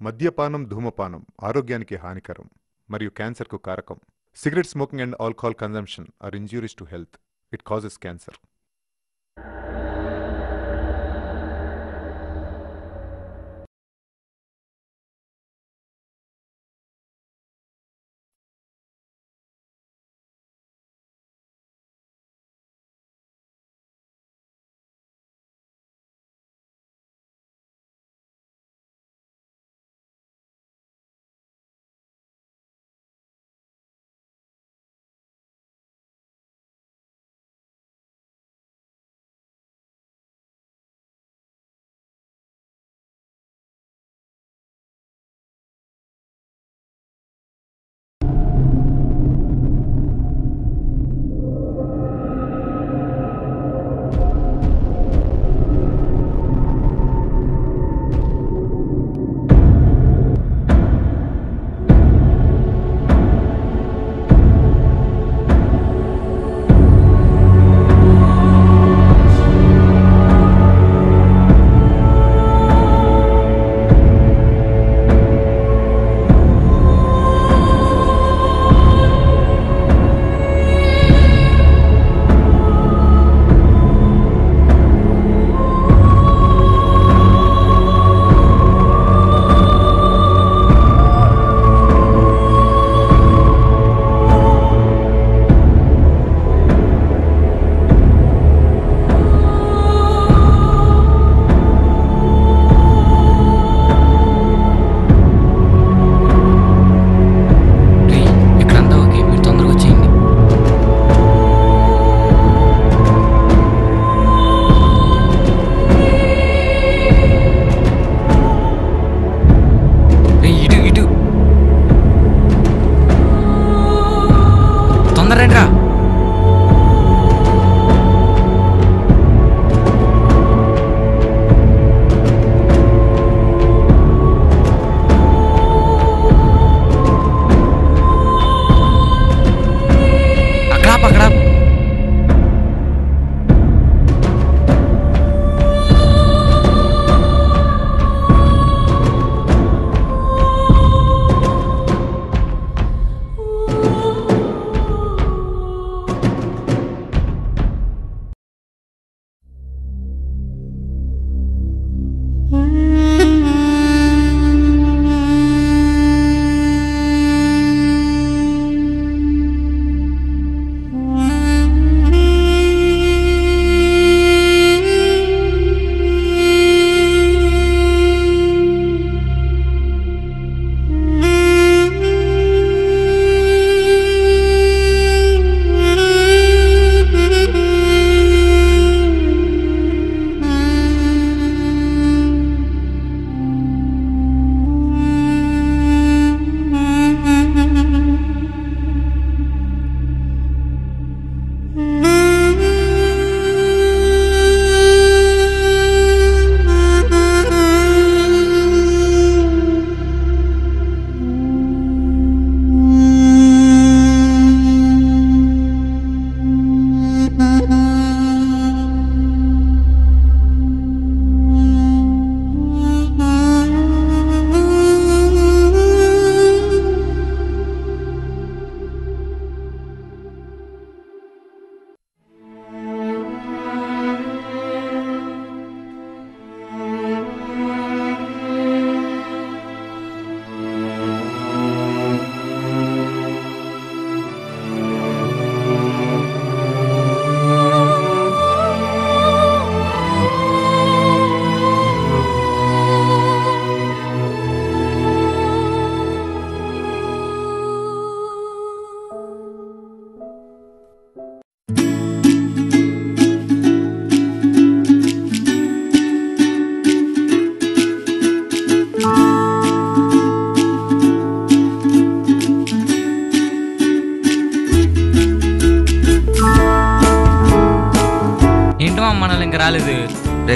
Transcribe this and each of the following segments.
మద్యపానం ధూమపానం ఆరోగ్యానికి హానికరం మరియు క్యాన్సర్కు కారకం. Cigarette smoking and alcohol consumption are injuries to health. It causes cancer.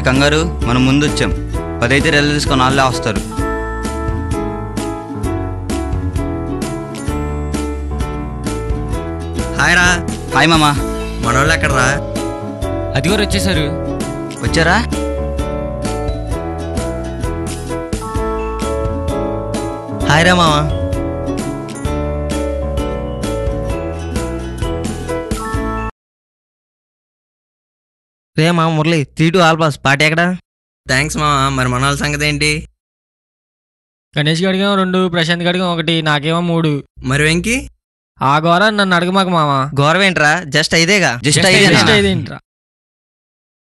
కంగారు మనం ముందు వచ్చాం పదైతే రెల్లు తీసుకొని వాళ్ళే వస్తారు. హాయ్ రా. హాయ్ మామా. మనోళ్ళు ఎక్కడరా? అది కూడా వచ్చేసారు. వచ్చారా? హాయ్ రా మామ. రే మామ Murali three to all pass party ఎక్కడా? థ్యాంక్స్ మామ మరి మన వాళ్ళ సంగతి ఏంటి గణేష్ గడిగా రెండు ప్రశాంత్ గడిగా ఒకటి నాకేమో మూడు. మరి వెంకి? ఆ ఘోర నన్ను అడగమాక మామ. గౌరవం ఏంట్రా జస్ట్ ఐదేగా? జస్ట్ ఐదేనా?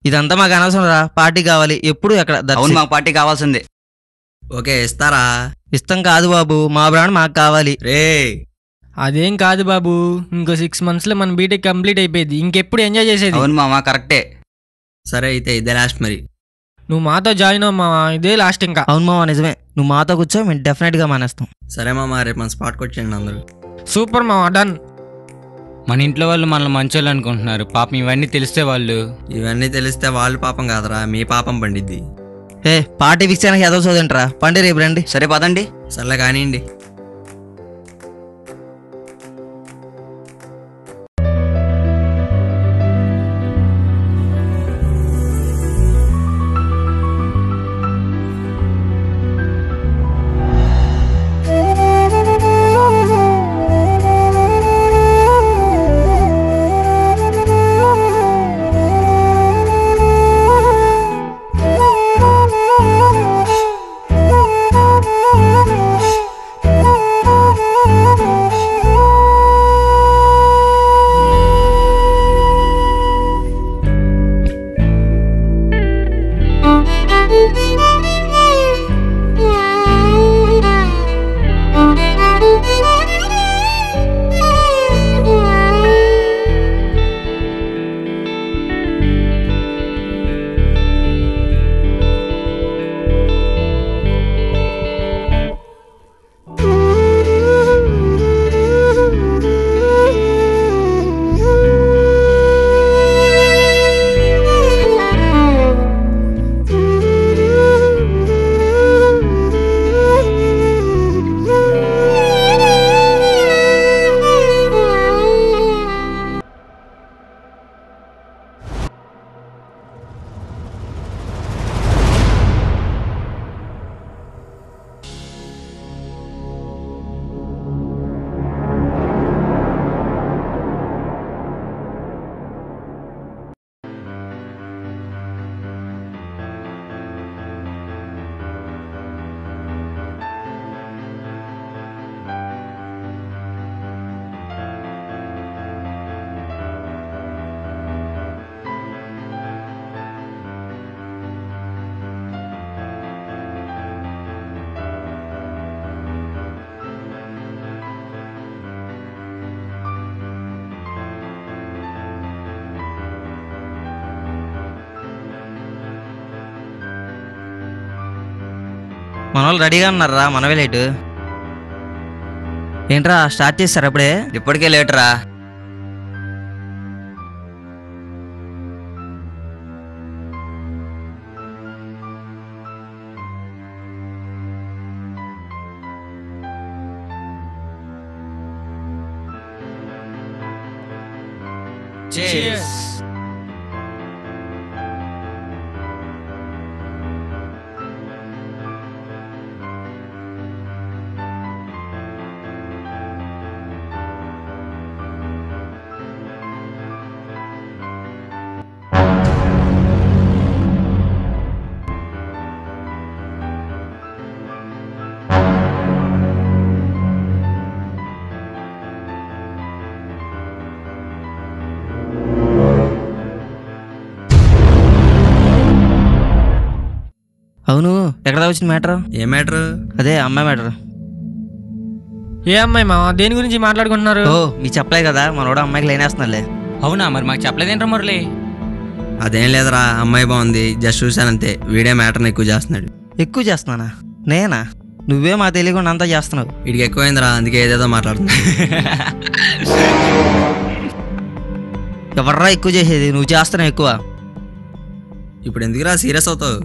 ఇదంతా మాకు అనవసరం రా. పార్టీ కావాలి. ఎప్పుడు ఎక్కడ? అవును మాకు పార్టీ కావాల్సిందే. ఓకే ఇస్తారా? ఇష్టం కాదు బాబు. మా బ్రాండ్ మాకు కావాలి. రే! అదేం కాదు బాబు. ఇంకో సిక్స్ మంత్స్లో మన బీటెక్ కంప్లీట్ అయిపోయింది. ఇంకెప్పుడు ఎంజాయ్ చేసేది? అవును మామ కరెక్టే. సరే అయితే ఇదే లాస్ట్ మరి. నువ్వు మాతో జాయిన్ అవ్వు ఇదే లాస్ట్ ఇంకా. అవును మామ నిజమే. నువ్వు మాతో కూర్చో మేము డెఫినెట్గా మానేస్తాం. సరే మామ రేపు మన స్పాట్కి వచ్చేయండి అందరూ. సూపర్ మామ డన్ మన ఇంట్లో వాళ్ళు మనల్ని మంచోళ్ళు అనుకుంటున్నారు. పాపం ఇవన్నీ తెలిస్తే వాళ్ళు. ఇవన్నీ తెలిస్తే వాళ్ళు పాపం కాదురా మీ పాపం పండిద్ది. ఏ పార్టీ ఫిక్స్ అయినా ఎదో చదువుంటారా? పండి రేపు రండి. సరే పదండి. సర్లే కానివ్వండి మన వాళ్ళు రెడీగా ఉన్నారా మనవే లేటు. ఏంట్రా స్టార్ట్ చేస్తారు అప్పుడే ఇప్పటికే లేటరా. Cheers. అవును ఎక్కడ వచ్చిన మ్యాటర్ ఏ మ్యాటర్ అదే అమ్మాయి మ్యాటర్ ఏ అమ్మాయి మామ దేని గురించి మాట్లాడుకుంటున్నారు? ఓ మీకు చెప్పలే కదా మనోడు అమ్మాయికి లైన్ వేస్తున్నాలే అవునా మరి మాకు చెప్పలేదేంట్రా మురళి? అదేం లేదురా అమ్మాయి బాగుంది జస్ట్ చూశానంతే వీడే మ్యాటర్ని ఎక్కువ చేస్తున్నాడు. ఎక్కువ చేస్తున్నానా? నేనా? నువ్వే మా తెలియకుండా అంతా చేస్తున్నావు. వీడికి ఎక్కువైందిరా అందుకే ఏదేదో మాట్లాడుతున్నా. ఎవర్రా ఎక్కువ చేసేది? నువ్వు చేస్తున్నావు ఎక్కువ. ఇప్పుడు ఎందుకురా సీరియస్ అవుతావు?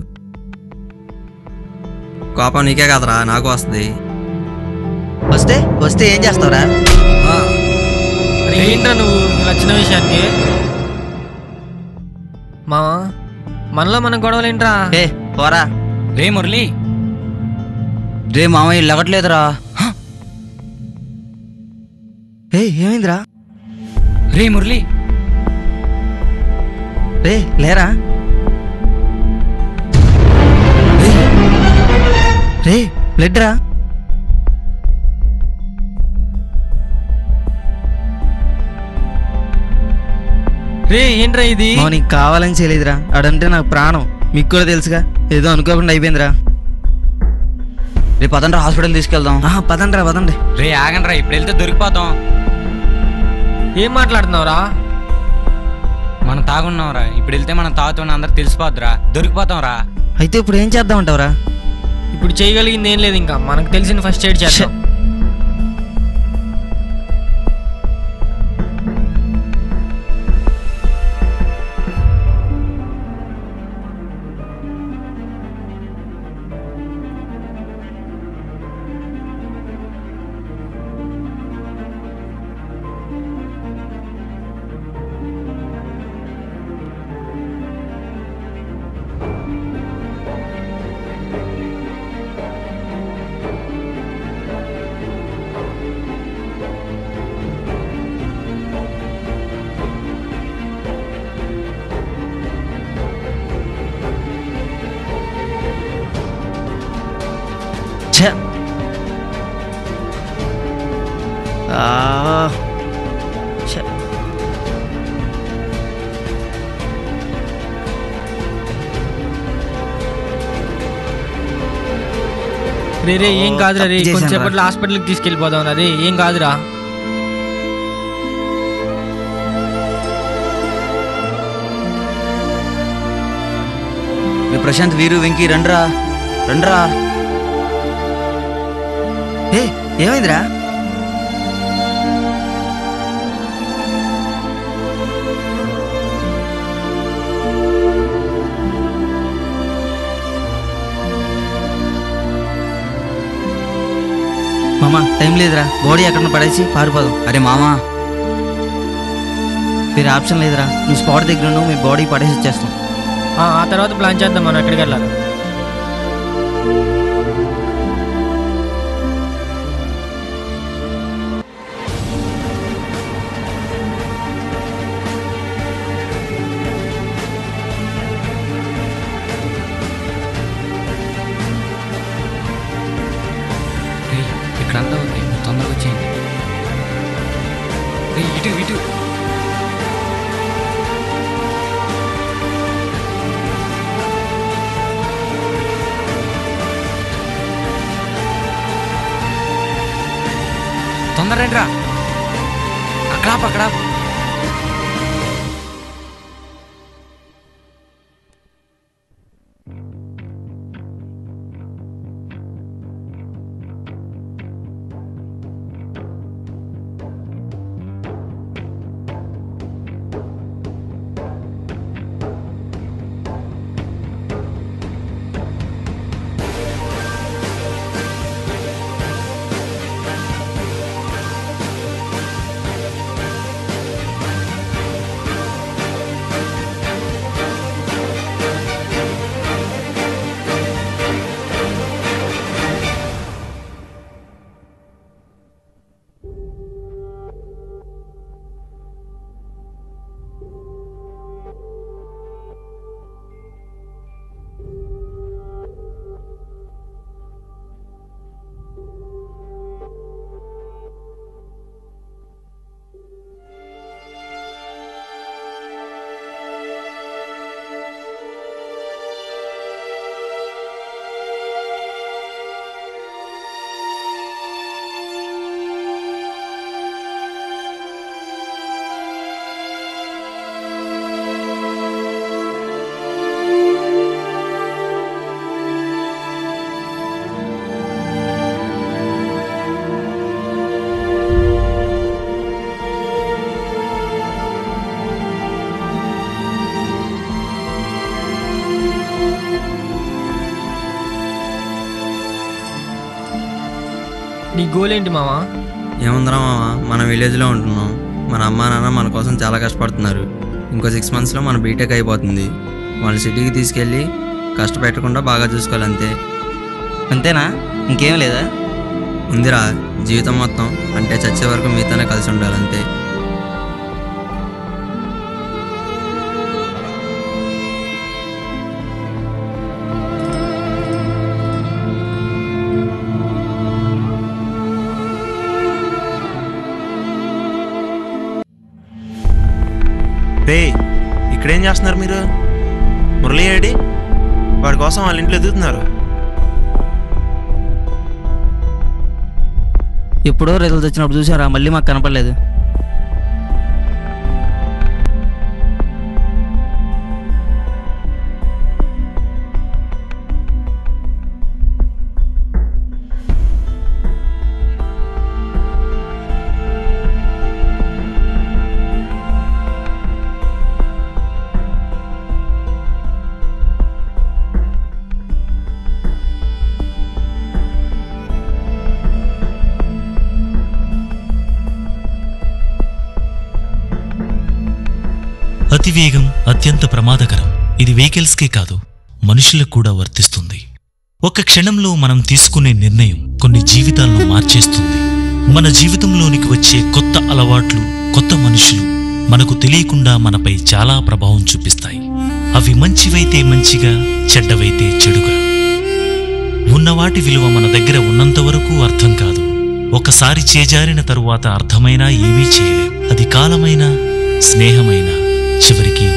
కోపం నీకే కదరా నాకు వస్తుంది. వస్తే వస్తే ఏం చేస్తావురా? ఏంట్రా నువ్వు నచ్చిన విషయానికి? మావా? మనలో మనం గొడవలేంట్రా? ఏ పోరా. రే మురళి. రే మామయ్య లగట్లేదురా ఏ ఏమైందిరా? రే మురళి. రే లేరా? రే బ్లడ్ రా రే ఏంట్రా ఇది? నీకు కావాలని చేయలేదురా. అడంటే నాకు ప్రాణం. మీకు కూడా తెలుసుగా. ఏదో అనుకోకుండా అయిపోయిందిరా. రేపు పదండ్రా హాస్పిటల్ తీసుకెళ్దాం. పదండ్రా పదండి. రే ఆగండి రా ఇప్పుడు వెళ్తే దొరికిపోతాం. ఏం మాట్లాడుతున్నావురా? మనం తాగున్నాంరా. ఇప్పుడు వెళ్తే మనం తాగుతున్న అందరికి తెలిసిపోద్దురా. దొరికిపోతాం రా అయితే ఇప్పుడు ఏం చేద్దామంటావురా ఇప్పుడు చేయగలిగింది ఏం లేదు ఇంకా. మనకు తెలిసిన ఫస్ట్ ఎయిడ్ చేద్దాం. రే రే ఏం కాదురా రే. కొంచెంసేపట్లో హాస్పిటల్కి తీసుకెళ్ళిపోదాం రే ఏం కాదురా. ప్రశాంత్ వీరు వెంకీ రండ్రా రండ్రా. ఏ ఏమైందిరా? మామా టైం లేదురా. బాడీ ఎక్కడ పడేసి పారిపోదాం. అరే మామా. వేరే ఆప్షన్ లేదురా. నువ్వు స్పాట్ దగ్గర ఉన్నావు మీ బాడీ పడేసి ఇచ్చేస్తాం ఆ ఆ తర్వాత ప్లాన్ చేద్దాం మనం ఎక్కడికి వెళ్ళాలి. రండి రా అక్కడ ఆపు, అక్కడ నీ గోల్ ఏంటి మావా? ఏముందిరా మామ మన విలేజ్లో ఉంటున్నాం. మన అమ్మా నాన్న మన కోసం చాలా కష్టపడుతున్నారు. ఇంకో సిక్స్ మంత్స్లో మన బీటెక్ అయిపోతుంది. వాళ్ళ సిటీకి తీసుకెళ్ళి కష్టపెట్టకుండా బాగా చూసుకోవాలి అంతే అంతేనా? ఇంకేం లేదా? ఉందిరా జీవితం మొత్తం అంటే చచ్చే వరకు మీతోనే కలిసి ఉండాలంతే. రే ఇక్కడేం చేస్తున్నారు మీరు? మురళి ఏడి వాడి కోసం వాళ్ళ ఇంట్లో ఎదుగుతున్నారు. ఎప్పుడో రిజల్ట్ వచ్చినప్పుడు చూసారా మళ్ళీ మాకు కనపడలేదు. అతివేగం అత్యంత ప్రమాదకరం. ఇది వెహికల్స్కే కాదు మనుషులకు కూడా వర్తిస్తుంది. ఒక క్షణంలో మనం తీసుకునే నిర్ణయం కొన్ని జీవితాలను మార్చేస్తుంది. మన జీవితంలోనికి వచ్చే కొత్త అలవాట్లు కొత్త మనుషులు మనకు తెలియకుండా మనపై చాలా ప్రభావం చూపిస్తాయి. అవి మంచివైతే మంచిగా చెడ్డవైతే చెడుగా. ఉన్నవాటి విలువ మన దగ్గర ఉన్నంత వరకు అర్థం కాదు. ఒకసారి చేజారిన తరువాత అర్థమైనా ఏమీ చేయలేం. అది కాలమైనా స్నేహమైనా చివరికి